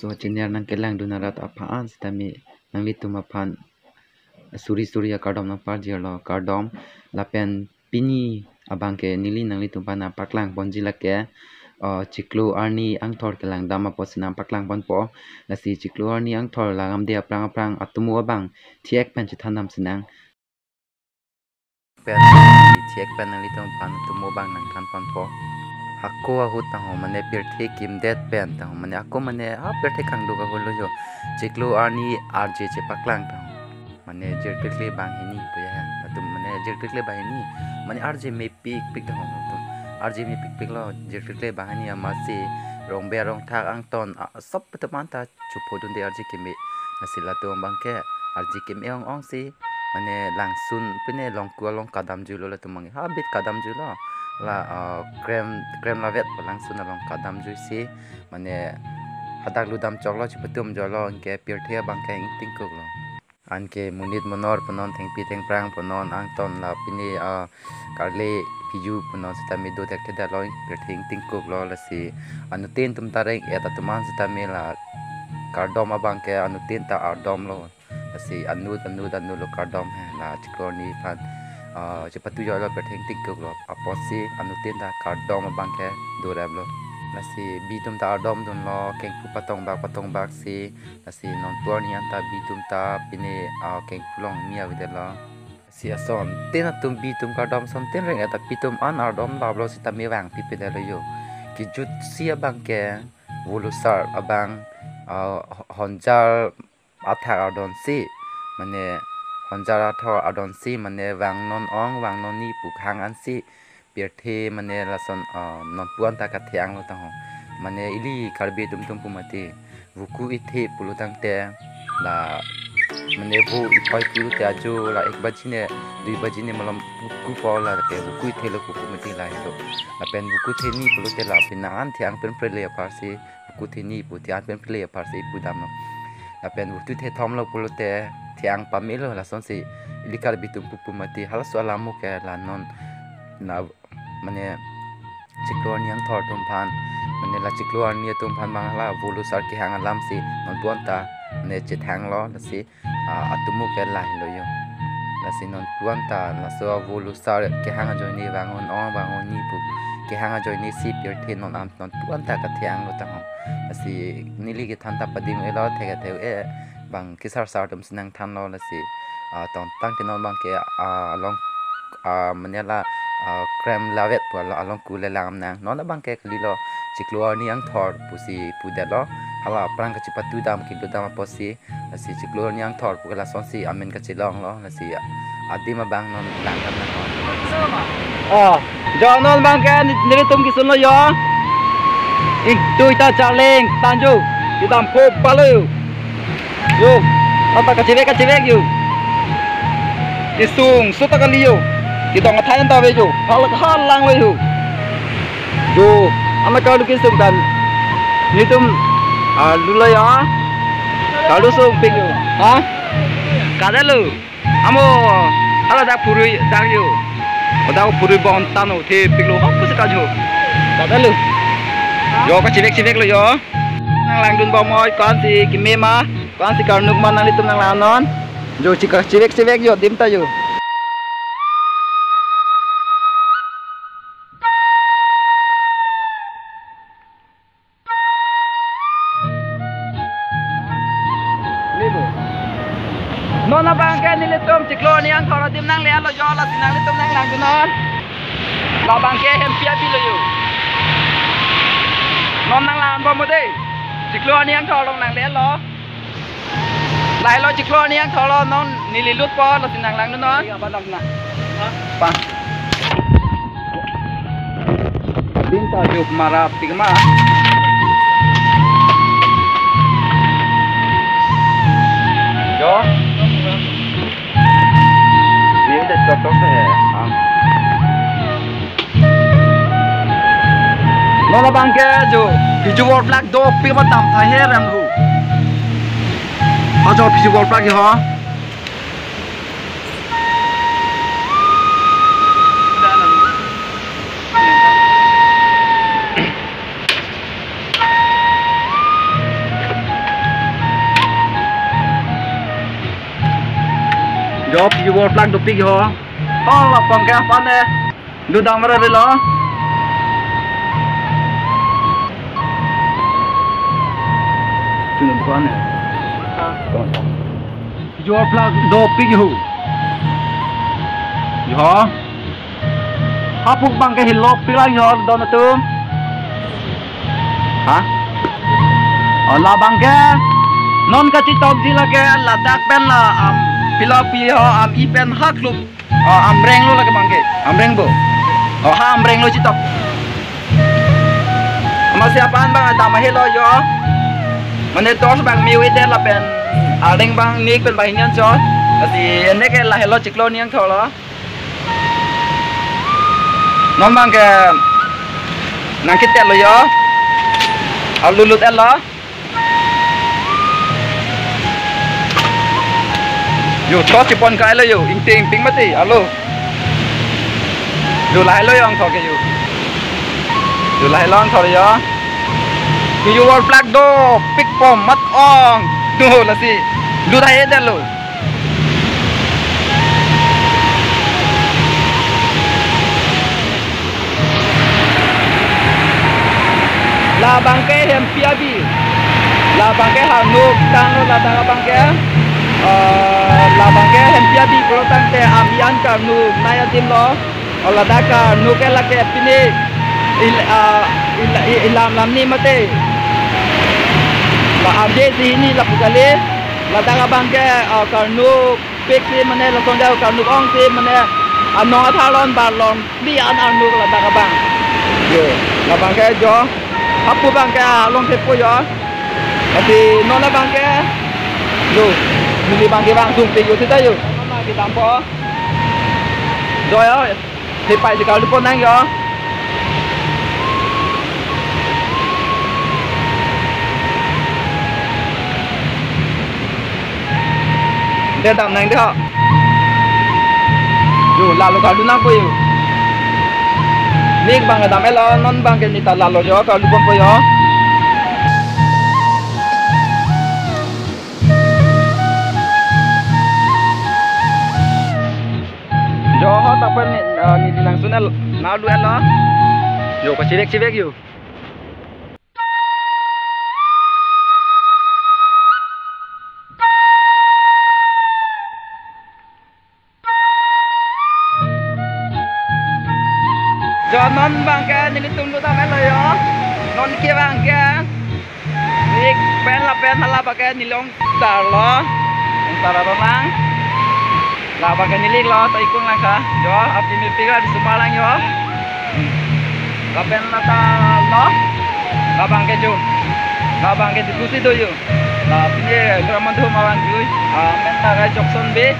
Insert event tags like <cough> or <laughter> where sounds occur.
so chinyar nang kelang dunarat apaan stami nang litum apan suri suri kardom nang par lo kardom lapen pini abang ke nili nang litum pana paklang bonjila ke ciklu arni ang thor kelang dama posina paklang pon po lasi ciklu arni ang thor langam dia prang prang atumu abang thiek pen chithanam sinang pen thiek pen nang litum pan atumu bang nang kan pon po हक्को हुता हूँ मने पिरथे किम देत पेनता हूँ मने आको मने आप पिरथे खंग दुगा बोलो जो चिकलो आनी आर जे चे पकलांग ता हूँ मने जिरटिकले बांगिनी पे तुम तो मने जिरटिकले बांगिनी मने आर जे मे पिक पिक ता हूँ तो आर जे मे पिक पिक लो जिरटिकले बांगिनी अमासे रोंग बे रोंग था आंग तोन सब तमान ता दुन दे आर जे किमे में नसिला तो बांके आर जे किमे में ओंग ओंग से मने लांगसुन पिने लोंग कुआ लोंग कादाम जुलो ले तुमंगे हा बित कादाम जुलो la krem krem lavet langsung na long kadam juicy mane hadak ludam choklo chipatum jolo ke pirthia bangke ingting kuk lo anke munit monor ponon theng pi theng prang ponon ang ton la pini a karle piju ponon sita mi do tek da lo pirthia ingting kuk lo la si anu tin tum tareng eta tuman sita mi la kardom anu tin ta ardom lo. Si anu anu anu lo kardom la chikroni pan cepat tu jalo berting tik ke lo sih anu tin dah kardom abang ke dua lo nasi bitum ta adom dun lo keng pu patong bak patong bak si nasi non tuar ni anta bitum ta pini keng pulong mia wide lo si ason tin atum bitum kardom son tin reng eta bitum an adom la lo si ta mi wang pipi de yo ki jut si abang ke volusar abang honjar athak adon si mane ฮอนจาราทออาดอนซีมันเนวังนอนอ้องวังนอนนี่ปลูกคางอันซีเปียเทมันเนลาสอนอ่อนอนป้วนตากระเทียงเราต้องมันเนอิลี่คาร์บีตุ่มตุ่มปุ่มาเตวุกุอิเทปุลุตังเตลามันเนวุอิปอยปุลุเตอจูลาเอกบัจิเนดุบัจิเนมลอมวุกุฟอลลาเตวุกุอิเทลกุปุ่มาเตลาโตลาเป็นวุกุเทนี่ปุลุเตลาเป็นนานเทียงเป็นเปลียพาร์ซีวุกุเทนี่ปุเทียงเป็นเปลียพาร์ซีปุดามลาเป็นวุกุเททอมราปุลุเต tiang pamilo la son si ilikar bitum pupu mati hal so alamu ke la non na mane cikluan yang thor tum phan mane la cikluan ni tum phan mang la volu sar ki hang alam si non tuan ta ne che thang lo la si atumu ke la hin lo yo la si non tuan ta la so volu sar ki hang jo ni wangon on wangon ni pu ki hang jo ni si pier the non am non tuan ta ka thiang lo ta ho la si nili ki than ta padim e lo the ka the e bang kisar sar dum sinang than lo la si tong tang ke non bang ke along manela krem lavet pu along ku le lam nang non la bang ke kli lo cikluar ni ang thor pu de lo hala prang ka chipatu dam ki dam po si la si cikluar ni ang thor pu la son si amen ka chilong lo la si adi ma bang non lang kam na non oh jo non bang ke ni tum ki sun lo yo ik tui ta charleng tanju kita po palu yo. Apa kacivek kacivek yo? Isung suta kali yo. Kita ngatain tahu yo? Hal hal lang lo yo. Yo ama kalau kisum kan? Nitum lula ya. Kalau sung ping yo. Ha? Kada lo amo hala dak puru dak yo. Dak puru bon tanu te ping lo apa sekali yo? Kada lo yo kacivek civek lo yo. Nang lang dun ba moy kan si kimema kan si karnuk man nang litum nang lanon jo chika civek civek yo dim ta yo Nona bang ke ni litum ciklo ni ang thora dim nang le lo yo la sinang litum nang lang dunon la bang ke hem pia bi lo yo non nang lan bo mo de ciklo ni ang thora long lại lo chỉ lo nè thọ lo nó nì lì lút po lo xin nàng lăng nó nó pa binta juk marap tigma yo Dia dah cocok deh. Nola bangke jo, hijau black do pi batam tahir yang अच्छा पीछे बॉल पाके हाँ जो पीछे बॉल पाके दुप्पी की हाँ ओह पंक्या पाने दुदामरे भी लो Thank you. Your plug do pi ho Yo Hapuk bang ke hilok pi lang yo do na tum Hah? Ala bang ke non ka chi tok ji la ke. La tak pen la am pila pi ho am i pen hak lu. Am reng lu la ke bang ke am reng bo oh ha am reng lu chi tok ama siapaan bang? Ada mah hello yo mane tos bang. Mi wi la pen à đánh băng nick bên bài nhân cho thì nick là hello chỉ lo thọ đó. Nó mang à, cái nàng kít tẹt rồi đó à lulu tẹt đó dù thoát chỉ bọn cái là dù in tiền tính mất thì alo dù lại lôi ông thọ cái dù. Dù lại lon thọ rồi đó black door pick bomb, mất on. <laughs> ดูละสิ dai de lo. La bangke hem piabi. La bangke ha nuk tang la tang bangke. Uh, la bangke hem piabi kalau tang te amian ka nu naya tim lo. Ola da ka nu ke la ke pini il uh, il ilam lam ni mate. La abde si ni la pukale. là đang bang cái ở cả nu biết gì mà này là con đeo cả nu ong gì mà này anh nói thao lon bà lon đi ăn ăn nu là đang bang giờ là bang cái gió hấp bu bang cái lon thép bu gió thì nó là bang cái nu mình đi bang cái bang dùng tiền vô thế đấy rồi cái tạm bỏ rồi á thì phải thì cả lúc con đang rồi Dia tak nang dia. Yo, lalu kalau nang po yo. Ni bang ada melo non bang ke ni ta lalu yo kalau pun po yo. Jo ho ta pen ni ni langsung el na lu el lo. Yo cibek cibek yo. Jo non bang ke ni tung lu ta melo yo. Non kia bang ke. Ni pen la pen hala pakai ni long tar lo. Tar lo bang. Lah pakai nilik lo, tak ikut lah kah? Jo, api mimpi lah di Semarang yo. Kapen nata lo, labang ke jo, labang ke diskusi tu yo. Lah, ini keramat tu mawang juy. Ah, mentar jokson be,